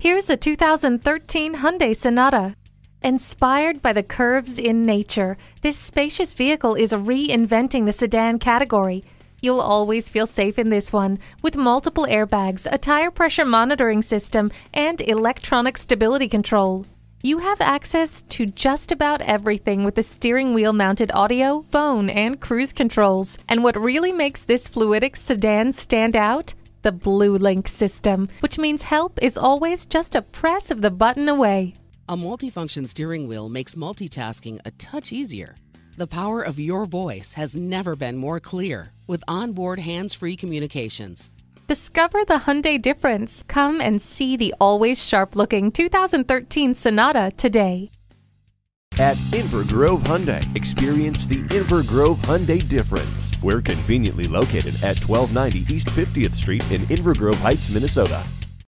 Here's a 2013 Hyundai Sonata. Inspired by the curves in nature, this spacious vehicle is reinventing the sedan category. You'll always feel safe in this one, with multiple airbags, a tire pressure monitoring system, and electronic stability control. You have access to just about everything with the steering wheel mounted audio, phone, and cruise controls. And what really makes this fluidic sedan stand out? The Blue Link system, which means help is always just a press of the button away. A multifunction steering wheel makes multitasking a touch easier. The power of your voice has never been more clear with onboard hands free communications. Discover the Hyundai difference. Come and see the always sharp looking 2013 Sonata today. At Inver Grove Hyundai, experience the Inver Grove Hyundai difference. We're conveniently located at 1290 East 50th Street in Inver Grove Heights, Minnesota.